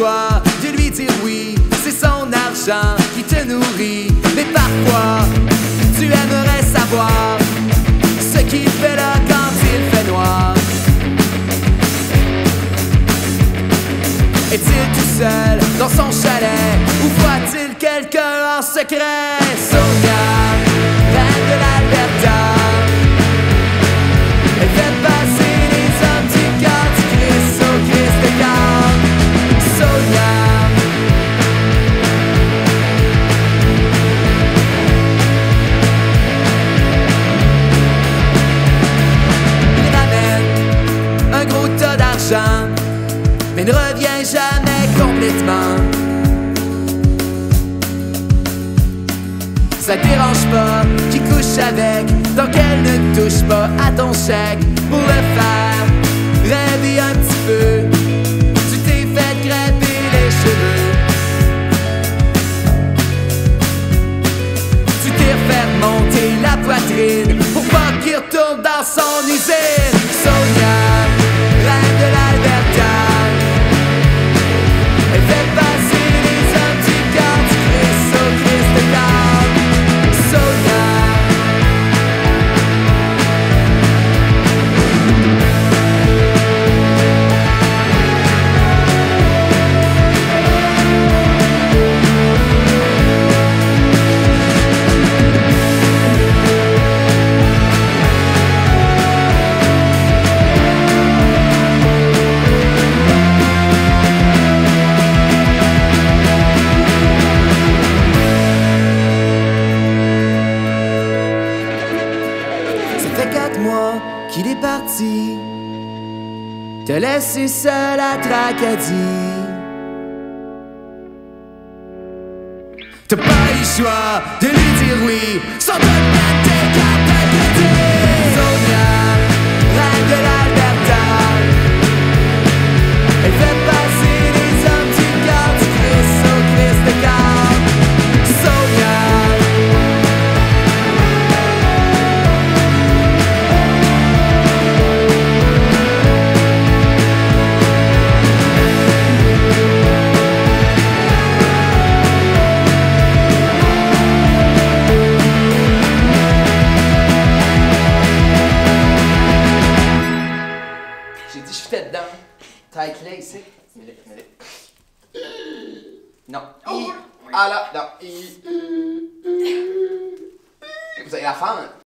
choix de lui dire oui. C'est son argent qui te nourrit. Mais parfois, tu aimerais savoir ce qu'il fait là quand il fait noir. Est-il tout seul dans son chalet ou voit-il quelqu'un en secret? Mais ne revient jamais complètement. Ça te dérange pas qu'il couche avec, tant qu'elle ne touche pas à ton chèque pour le faire rêver un petit peu. Tu t'es fait crêper les cheveux. Tu t'es refait monter la poitrine parti. Te laissé seul à Tracadie. T'as pas le choix de lui dire oui. Sans te dit, je fitais dedans. Clé ici. Mets-le, mets-le. Non. I. Ah là, non. I. Vous allez la fendre.